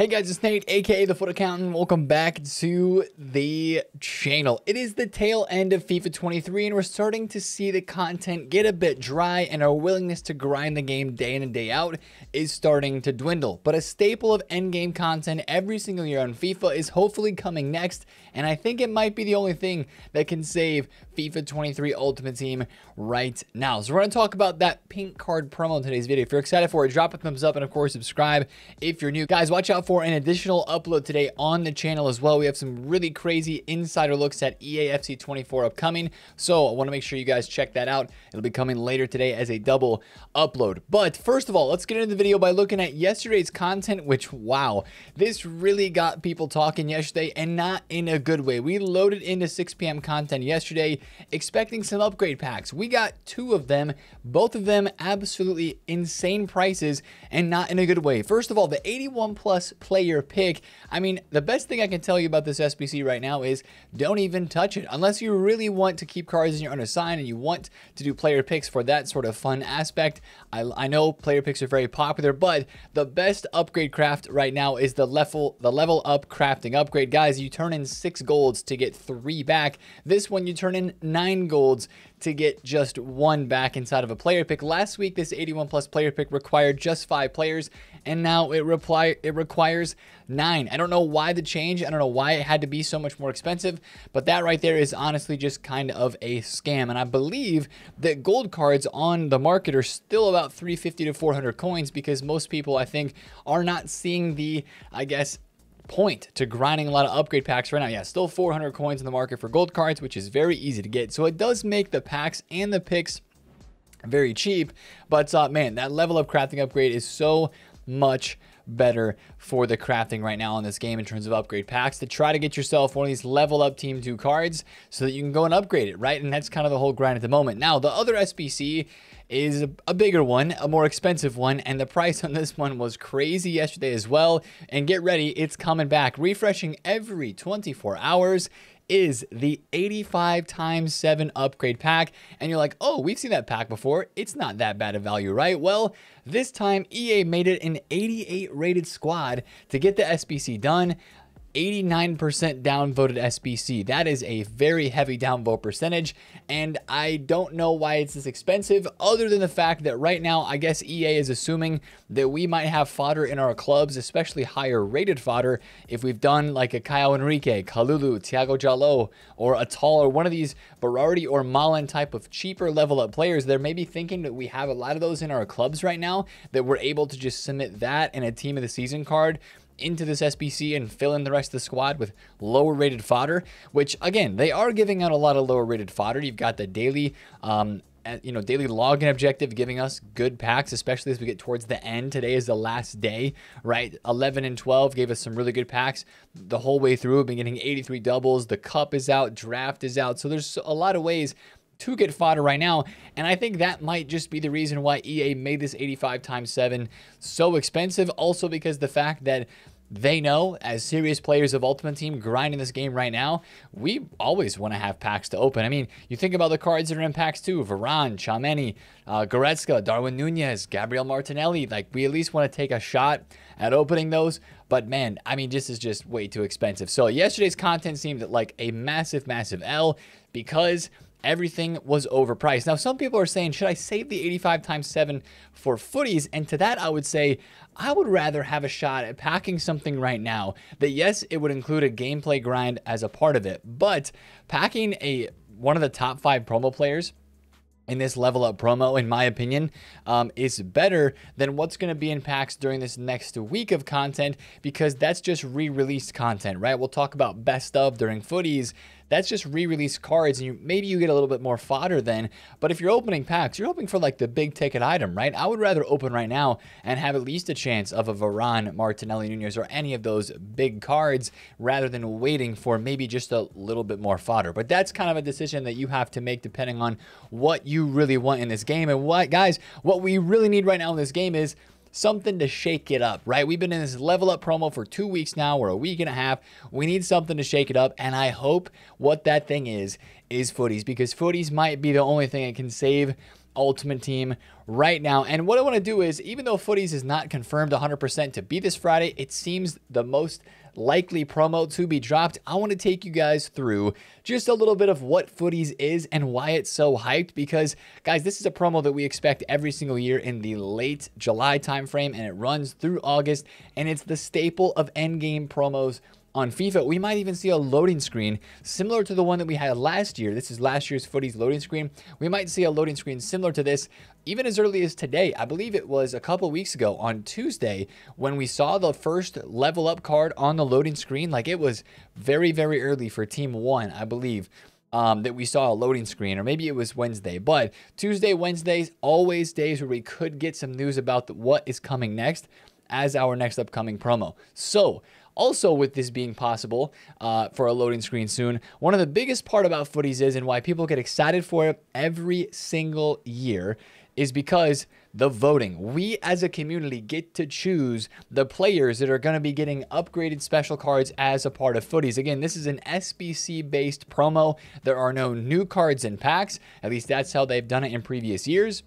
Hey guys, it's Nate, aka The FUT Accountant. Welcome back to the channel. It is the tail end of FIFA 23 and we're starting to see the content get a bit dry and our willingness to grind the game day in and day out is starting to dwindle. But a staple of endgame content every single year on FIFA is hopefully coming next and I think it might be the only thing that can save FIFA 23 Ultimate Team right now. So we're going to talk about that pink card promo in today's video. If you're excited for it, drop a thumbs up and of course subscribe if you're new. Guys, watch out for an additional upload today on the channel as well. We have some really crazy insider looks at EAFC 24 upcoming. So I want to make sure you guys check that out. It'll be coming later today as a double upload. But first of all, let's get into the video by looking at yesterday's content, which wow, this really got people talking yesterday and not in a good way. We loaded into 6 p.m. content yesterday expecting some upgrade packs. We got two of them, both of them absolutely insane prices and not in a good way. First of all, the 81 plus player pick. I mean, the best thing I can tell you about this SBC right now is don't even touch it. Unless you really want to keep cards in your unassigned and you want to do player picks for that sort of fun aspect. I, I know player picks are very popular, but the best upgrade craft right now is the level the level up crafting upgrade. Guys, you turn in six golds to get three back. This one you turn in nine golds to get just one back inside of a player pick. Last week, this 81 plus player pick required just five players, and now it reply it requires nine. I don't know why the change. I don't know why it had to be so much more expensive, but that right there is honestly just kind of a scam. And I believe that gold cards on the market are still about 350 to 400 coins because most people, I think, are not seeing the, I guess, point to grinding a lot of upgrade packs right now. Yeah, still 400 coins in the market for gold cards, which is very easy to get. So it does make the packs and the picks very cheap. But uh, man, that level of crafting upgrade is so much better for the crafting right now in this game in terms of upgrade packs to try to get yourself one of these level up team 2 cards so that you can go and upgrade it, right? And that's kind of the whole grind at the moment. Now, the other SBC is a bigger one, a more expensive one, and the price on this one was crazy yesterday as well. And get ready, it's coming back, refreshing every 24 hours is the 85 times 7 upgrade pack. And you're like, oh, we've seen that pack before. It's not that bad of value, right? Well, this time EA made it an 88 rated squad to get the SBC done. 89% downvoted SBC. That is a very heavy downvote percentage, and I don't know why it's this expensive, other than the fact that right now, I guess EA is assuming that we might have fodder in our clubs, especially higher rated fodder, if we've done like a Kyle Enrique, Kalulu, Thiago Djaló, or a tall or one of these Berardi or Malen type of cheaper level up players. They're maybe thinking that we have a lot of those in our clubs right now, that we're able to just submit that in a team of the season card into this SBC and fill in the rest of the squad with lower rated fodder, which again, they are giving out a lot of lower rated fodder. You've got the daily um, you know daily login objective giving us good packs especially as we get towards the end. Today is the last day right? 11 and 12 gave us some really good packs the whole way through we've been getting 83 doubles. The cup is out draft is out. So there's a lot of ways to get fodder right now. And I think that might just be the reason why EA made this 85 times 7 so expensive. Also because the fact that they know as serious players of Ultimate Team grinding this game right now, we always want to have packs to open. I mean, you think about the cards that are in packs too Varane, Tchouaméni, uh, Goretzka, Darwin Nunez, Gabriel Martinelli. Like, we at least want to take a shot at opening those. But man, I mean, this is just way too expensive. So, yesterday's content seemed like a massive, massive L because everything was overpriced. Now, some people are saying, should I save the 85 times 7 for FUTTIES? And to that, I would say, I would rather have a shot at packing something right now that, yes, it would include a gameplay grind as a part of it, but packing a one of the top five promo players in this level up promo, in my opinion, um, is better than what's going to be in packs during this next week of content because that's just re released content, right? We'll talk about best of during FUTTIES that's just re-release cards, and you maybe you get a little bit more fodder then. But if you're opening packs, you're hoping for like the big ticket item, right? I would rather open right now and have at least a chance of a Varane, Martinelli, Nunez, or any of those big cards rather than waiting for maybe just a little bit more fodder. But that's kind of a decision that you have to make depending on what you really want in this game. And what, guys, what we really need right now in this game is something to shake it up, right? We've been in this level up promo for two weeks now or a week and a half. We need something to shake it up. And I hope what that thing is, is FUTTIES because FUTTIES might be the only thing that can save Ultimate Team right now. And what I want to do is, even though FUTTIES is not confirmed 100% to be this Friday, it seems the most likely promo to be dropped, I want to take you guys through just a little bit of what FUTTIES is and why it's so hyped. Because, guys, this is a promo that we expect every single year in the late July timeframe, and it runs through August, and it's the staple of endgame promos on FIFA, we might even see a loading screen similar to the one that we had last year. This is last year's FUTTIES loading screen. We might see a loading screen similar to this even as early as today. I believe it was a couple weeks ago on Tuesday when we saw the first level up card on the loading screen. Like it was very, very early for Team 1, I believe. Um, that we saw a loading screen, or maybe it was Wednesday. But Tuesday, Wednesdays, always days where we could get some news about the, what is coming next as our next upcoming promo. So also, with this being possible uh, for a loading screen soon, one of the biggest part about FUTTIES is and why people get excited for it every single year is because the voting. We as a community get to choose the players that are going to be getting upgraded special cards as a part of FUTTIES. Again, this is an SBC based promo. There are no new cards in packs. At least that's how they've done it in previous years.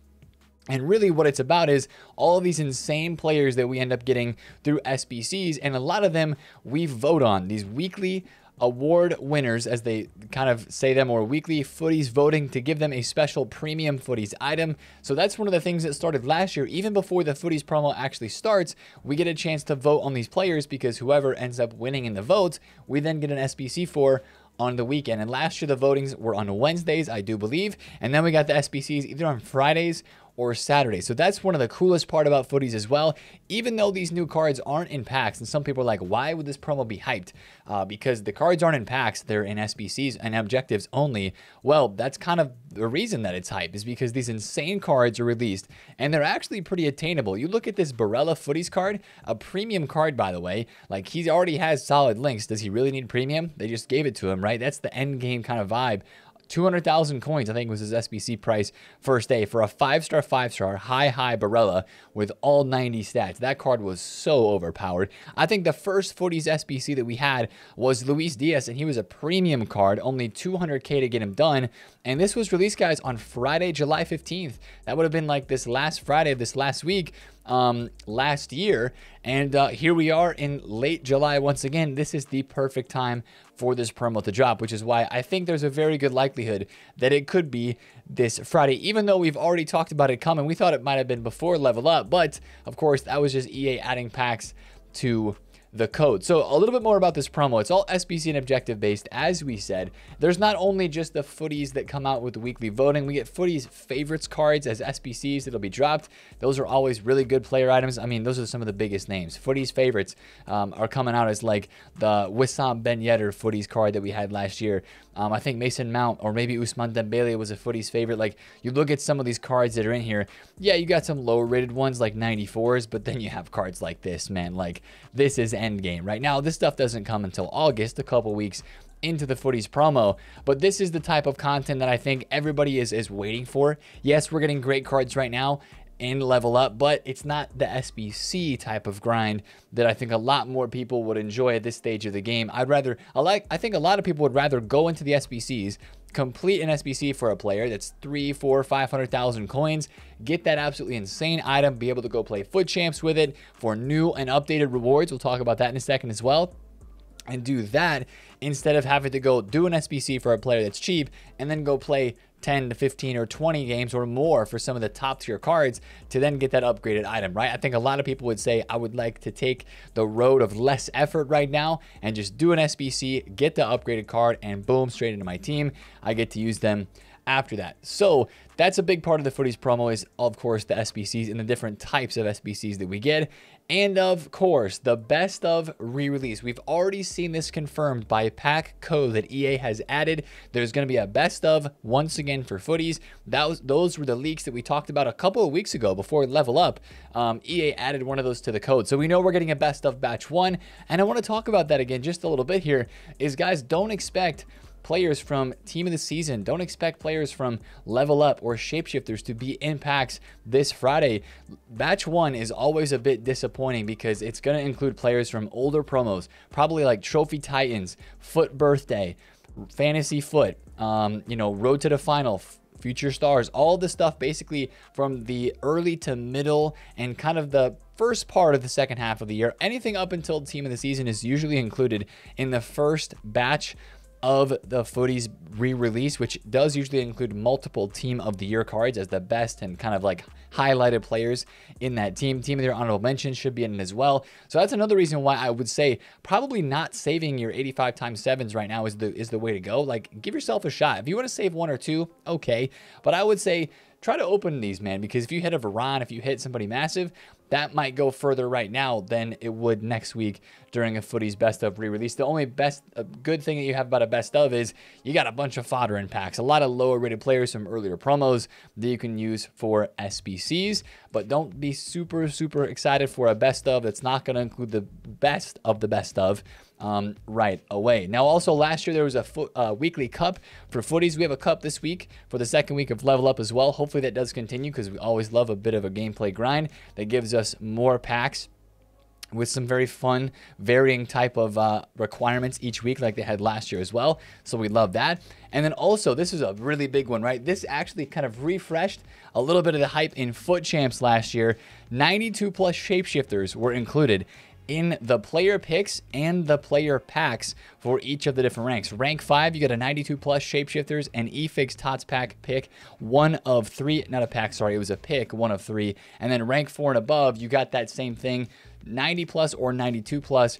And really, what it's about is all of these insane players that we end up getting through SBCs, and a lot of them we vote on these weekly award winners, as they kind of say them, or weekly FUTTIES voting to give them a special premium FUTTIES item. So that's one of the things that started last year. Even before the FUTTIES promo actually starts, we get a chance to vote on these players because whoever ends up winning in the votes, we then get an SBC for on the weekend. And last year, the votings were on Wednesdays, I do believe. And then we got the SBCs either on Fridays or Saturday. So that's one of the coolest part about FUTTIES as well. Even though these new cards aren't in packs, and some people are like, why would this promo be hyped? Uh, because the cards aren't in packs, they're in SBCs and objectives only. Well, that's kind of the reason that it's hyped is because these insane cards are released and they're actually pretty attainable. You look at this Barella FUTTIES card, a premium card, by the way. Like he already has solid links. Does he really need premium? They just gave it to him, right? That's the end game kind of vibe 200,000 coins, I think was his SBC price first day for a five star, five star, high, high Barella with all 90 stats. That card was so overpowered. I think the first FUTTIES SBC that we had was Luis Diaz, and he was a premium card, only 200K to get him done. And this was released, guys, on Friday, July 15th. That would have been like this last Friday of this last week um, last year. And uh, here we are in late July once again. This is the perfect time for this promo to drop, which is why I think there's a very good likelihood that it could be this Friday, even though we've already talked about it coming. We thought it might have been before Level Up, but of course, that was just EA adding packs to the code. So a little bit more about this promo. It's all SBC and objective based, as we said. There's not only just the FUTTIES that come out with the weekly voting. We get FUTTIES favorites cards as SBCs that'll be dropped. Those are always really good player items. I mean, those are some of the biggest names. FUTTIES favorites um, are coming out as like the Wissam Ben Yedder FUTTIES card that we had last year. Um, I think Mason Mount or maybe Ousmane Dembele was a FUTTIES favorite. Like you look at some of these cards that are in here. Yeah, you got some lower rated ones like 94s, but then you have cards like this, man. Like this is end game right now. This stuff doesn't come until August, a couple weeks into the FUTTIES promo but this is the type of content that i think everybody is is waiting for yes we're getting great cards right now and level up, but it's not the SBC type of grind that I think a lot more people would enjoy at this stage of the game. I'd rather, I like, I think a lot of people would rather go into the SBCs, complete an SBC for a player that's three, four, five hundred thousand coins, get that absolutely insane item, be able to go play FUT Champs with it for new and updated rewards. We'll talk about that in a second as well and do that instead of having to go do an SBC for a player that's cheap and then go play 10 to 15 or 20 games or more for some of the top tier cards to then get that upgraded item, right? I think a lot of people would say, I would like to take the road of less effort right now and just do an SBC, get the upgraded card, and boom, straight into my team. I get to use them after that. So that's a big part of the FUTTIES promo is, of course, the SBCs and the different types of SBCs that we get. And of course, the best of re-release. We've already seen this confirmed by pack code that EA has added. There's going to be a best of once again for FUTTIES. That was, those were the leaks that we talked about a couple of weeks ago before Level Up. Um, EA added one of those to the code. So we know we're getting a best of batch one. And I want to talk about that again just a little bit here is guys, don't expect players from Team of the Season. Don't expect players from Level Up or Shapeshifters to be in packs this Friday. Batch 1 is always a bit disappointing because it's going to include players from older promos, probably like Trophy Titans, FUT Birthday, Fantasy FUT, um, you know, Road to the Final, future stars, all the stuff basically from the early to middle and kind of the first part of the second half of the year. Anything up until team of the season is usually included in the first batch of the FUTTIES re-release, which does usually include multiple team of the year cards as the best and kind of like highlighted players in that team. Team of the year honorable mention should be in it as well. So that's another reason why I would say probably not saving your 85 times sevens right now is the is the way to go. Like give yourself a shot. If you want to save one or two, okay. But I would say try to open these, man, because if you hit a Varane, if you hit somebody massive, that might go further right now than it would next week during a footy's best of re-release. The only best good thing that you have about a best of is you got a bunch of fodder in packs, a lot of lower rated players from earlier promos that you can use for SBCs, but don't be super, super excited for a best of that's not going to include the best of the best of um, right away. Now, also last year there was a fo- uh, weekly cup for FUTTIES. We have a cup this week for the second week of level up as well. Hopefully that does continue because we always love a bit of a gameplay grind that gives us more packs with some very fun, varying type of uh, requirements each week, like they had last year as well. So we love that. And then also, this is a really big one, right? This actually kind of refreshed a little bit of the hype in FUT Champs last year. 92 plus shapeshifters were included in the player picks and the player packs for each of the different ranks. Rank 5, you get a 92 plus shapeshifters and eFix Tots pack pick, one of three, not a pack, sorry, it was a pick, one of three. And then rank 4 and above, you got that same thing, 90 plus or 92 plus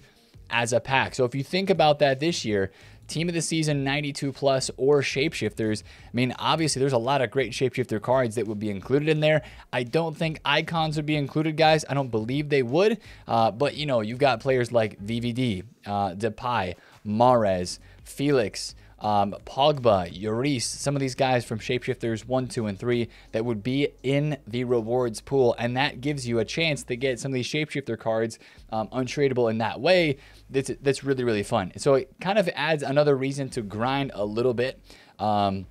as a pack. So if you think about that this year, team of the season 92 plus or shapeshifters. I mean, obviously, there's a lot of great shapeshifter cards that would be included in there. I don't think icons would be included, guys. I don't believe they would. Uh, but, you know, you've got players like VVD, uh, Depay, Mares, Felix um, Pogba, Lloris, some of these guys from Shapeshifters 1, 2, and 3 that would be in the rewards pool. And that gives you a chance to get some of these Shapeshifter cards um, untradeable in that way. That's, that's really, really fun. So it kind of adds another reason to grind a little bit. Um,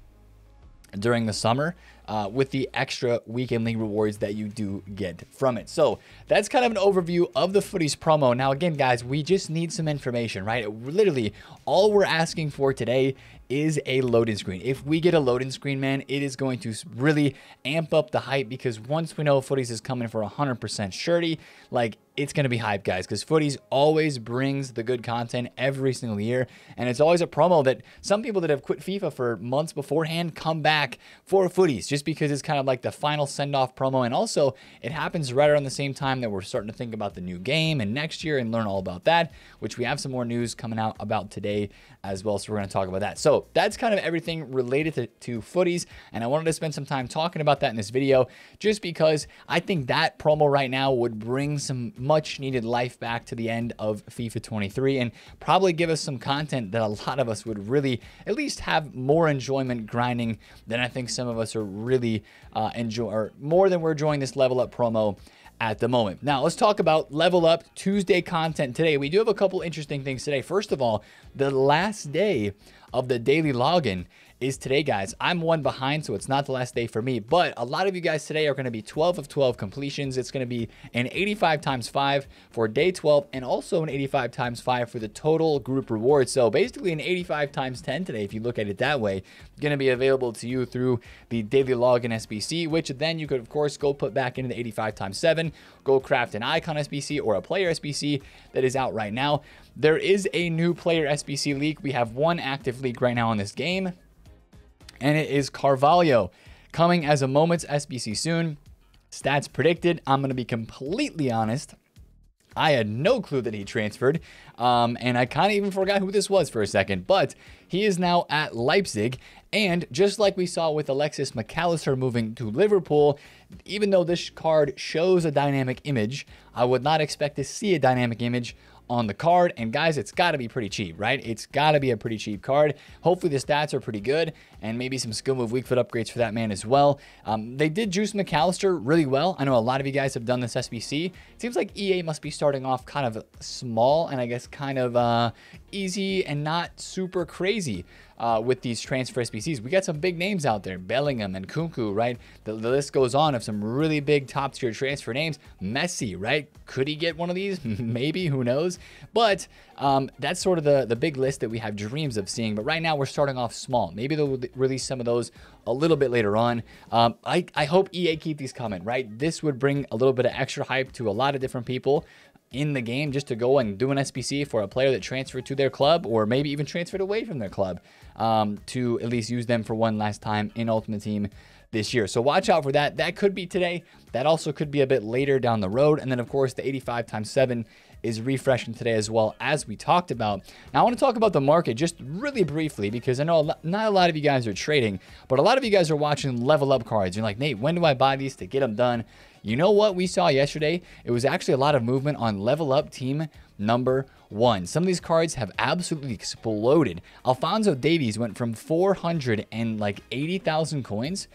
during the summer uh, with the extra weekend league rewards that you do get from it. So that's kind of an overview of the FUTTIES promo. Now, again, guys, we just need some information, right? Literally, all we're asking for today is a loading screen. If we get a loading screen, man, it is going to really amp up the hype because once we know FUTTIES is coming for 100% surety, like it's going to be hype, guys, because FUTTIES always brings the good content every single year. And it's always a promo that some people that have quit FIFA for months beforehand come back for FUTTIES just because it's kind of like the final send off promo. And also, it happens right around the same time that we're starting to think about the new game and next year and learn all about that, which we have some more news coming out about today as well. So we're going to talk about that. So that's kind of everything related to, to FUTTIES. And I wanted to spend some time talking about that in this video just because I think that promo right now would bring some much needed life back to the end of FIFA 23 and probably give us some content that a lot of us would really at least have more enjoyment grinding than I think some of us are really uh, enjoy or more than we're enjoying this level up promo at the moment. Now, let's talk about Level Up Tuesday content today. We do have a couple interesting things today. First of all, the last day of the daily login is today, guys. I'm one behind, so it's not the last day for me, but a lot of you guys today are going to be 12 of 12 completions. It's going to be an 85 times 5 for day 12 and also an 85 times 5 for the total group reward. So basically an 85 times 10 today, if you look at it that way, going to be available to you through the daily login SBC, which then you could, of course, go put back into the 85 times 7, go craft an icon SBC or a player SBC that is out right now. There is a new player SBC leak. We have one active leak right now in this game and it is Carvalho coming as a Moments SBC soon. Stats predicted. I'm going to be completely honest. I had no clue that he transferred, um, and I kind of even forgot who this was for a second. But he is now at Leipzig, and just like we saw with Alexis Mac Allister moving to Liverpool, even though this card shows a dynamic image, I would not expect to see a dynamic image on the card. And guys, it's got to be pretty cheap, right? It's got to be a pretty cheap card. Hopefully the stats are pretty good and maybe some skill move weak foot upgrades for that man as well. Um, they did juice Mac Allister really well. I know a lot of you guys have done this SBC. It seems like EA must be starting off kind of small and I guess kind of uh, easy and not super crazy uh, with these transfer SBCs. We got some big names out there, Bellingham and Nkunku, right? The, the list goes on of some really big top tier transfer names. Messi, right? Could he get one of these? Maybe, who knows? But um, that's sort of the, the big list that we have dreams of seeing. But right now we're starting off small. Maybe they'll release some of those a little bit later on. Um, I, I hope EA keep these coming, right? This would bring a little bit of extra hype to a lot of different people in the game just to go and do an SBC for a player that transferred to their club or maybe even transferred away from their club um, to at least use them for one last time in Ultimate Team this year. So watch out for that. That could be today. That also could be a bit later down the road. And then, of course, the 85 times 7 is refreshing today as well, as we talked about. Now, I want to talk about the market just really briefly because I know not a lot of you guys are trading, but a lot of you guys are watching level up cards. You're like, Nate, when do I buy these to get them done? You know what we saw yesterday? It was actually a lot of movement on level up team number one. Some of these cards have absolutely exploded. Alfonso Davies went from 400 and like 80,000 coins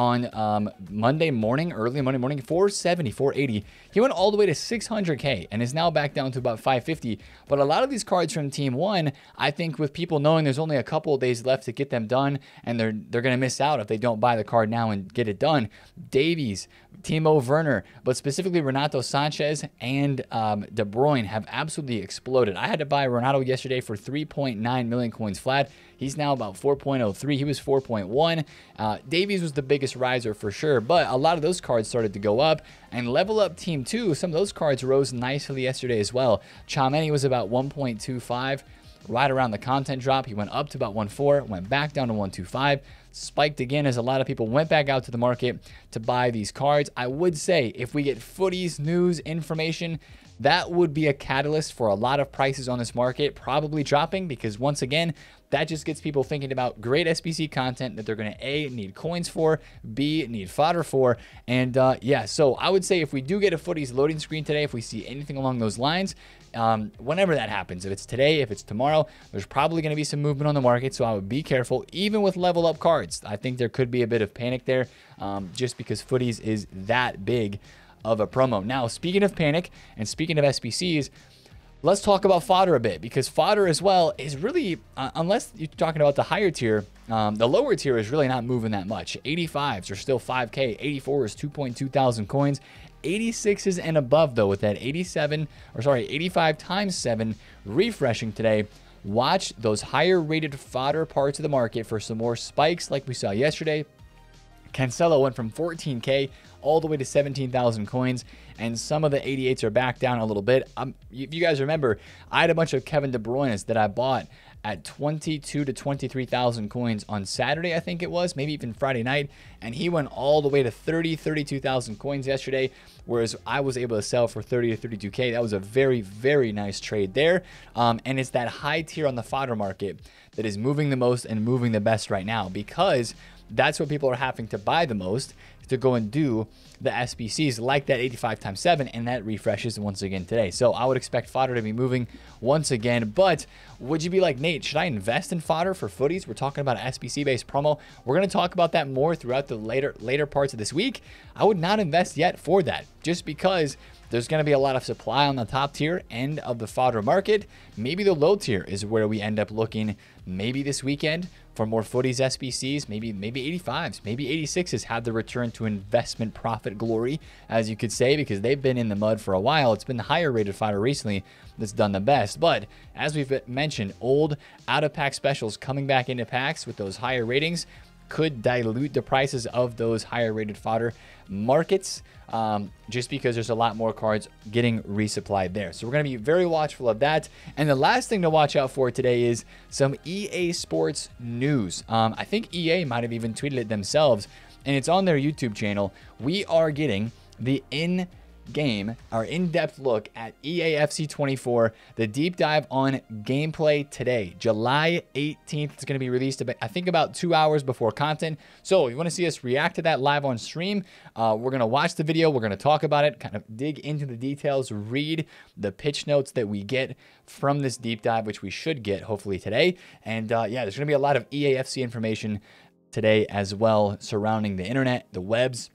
on um, Monday morning, early Monday morning, 470, 480. He went all the way to 600K and is now back down to about 550. But a lot of these cards from Team 1, I think with people knowing there's only a couple days left to get them done and they're, they're going to miss out if they don't buy the card now and get it done. Davies, Timo Werner, but specifically Renato Sanches and um, De Bruyne have absolutely exploded. I had to buy Renato yesterday for 3.9 million coins flat. He's now about 4.03. He was 4.1. Uh, Davies was the biggest riser for sure, but a lot of those cards started to go up. And level up team two, some of those cards rose nicely yesterday as well. Tchouameni was about 1.25 right around the content drop. He went up to about 1.4, went back down to 1.25, spiked again as a lot of people went back out to the market to buy these cards. I would say if we get footies, news, information, that would be a catalyst for a lot of prices on this market probably dropping because once again, that just gets people thinking about great SBC content that they're going to A, need coins for, B, need fodder for. And uh, yeah, so I would say if we do get a FUTTIES loading screen today, if we see anything along those lines, um, whenever that happens, if it's today, if it's tomorrow, there's probably going to be some movement on the market. So I would be careful, even with level up cards. I think there could be a bit of panic there um, just because FUTTIES is that big of a promo. Now, speaking of panic and speaking of SBCs, let's talk about fodder a bit because fodder as well is really, uh, unless you're talking about the higher tier, um, the lower tier is really not moving that much. 85s are still 5K, 84 is 2.2 thousand coins. 86s and above though with that 87 or sorry 85 times 7 refreshing today watch those higher rated fodder parts of the market for some more spikes like we saw yesterday Cancelo went from 14K all the way to 17,000 coins, and some of the 88s are back down a little bit. Um, if you guys remember, I had a bunch of Kevin De Bruyne's that I bought at 22 to 23,000 coins on Saturday, I think it was, maybe even Friday night, and he went all the way to 30, 32,000 coins yesterday, whereas I was able to sell for 30 to 32K. That was a very, very nice trade there, um, and it's that high tier on the fodder market that is moving the most and moving the best right now because that's what people are having to buy the most to go and do the SBCs like that 85 times 7 and that refreshes once again today. So I would expect fodder to be moving once again. But would you be like, Nate, should I invest in fodder for FUTTIES? We're talking about SBC based promo. We're going to talk about that more throughout the later later parts of this week. I would not invest yet for that just because there's going to be a lot of supply on the top tier end of the fodder market. Maybe the low tier is where we end up looking maybe this weekend for more FUTTIES SBCs, maybe maybe 85s, maybe 86s have the return to investment profit glory, as you could say, because they've been in the mud for a while. It's been the higher rated fodder recently that's done the best. But as we've mentioned, old out of pack specials coming back into packs with those higher ratings could dilute the prices of those higher rated fodder markets um, just because there's a lot more cards getting resupplied there. So we're going to be very watchful of that. And the last thing to watch out for today is some EA Sports news. Um, I think EA might have even tweeted it themselves, and it's on their YouTube channel. We are getting the in game, our in-depth look at EAFC 24, the deep dive on gameplay today, July 18th. It's going to be released, I think, about two hours before content. So if you want to see us react to that live on stream, uh, we're going to watch the video. We're going to talk about it, kind of dig into the details, read the pitch notes that we get from this deep dive, which we should get hopefully today. And uh, yeah, there's going to be a lot of EAFC information today as well surrounding the internet, the webs,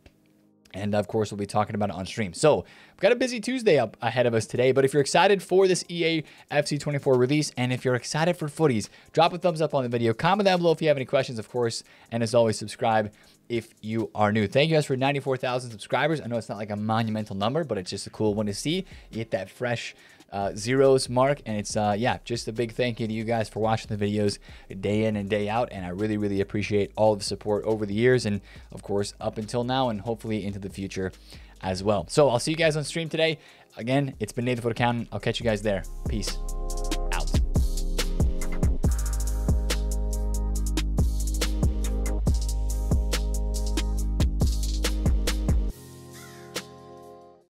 And of course, we'll be talking about it on stream. So, we've got a busy Tuesday up ahead of us today. But if you're excited for this EA FC 24 release, and if you're excited for FUTTIES, drop a thumbs up on the video. Comment down below if you have any questions, of course. And as always, subscribe if you are new. Thank you guys for 94,000 subscribers. I know it's not like a monumental number, but it's just a cool one to see. You hit that fresh uh, zeros mark. And it's, uh, yeah, just a big thank you to you guys for watching the videos day in and day out. And I really, really appreciate all the support over the years and, of course, up until now and hopefully into the future as well. So I'll see you guys on stream today. Again, it's been Nathan FUT Accountant. I'll catch you guys there. Peace.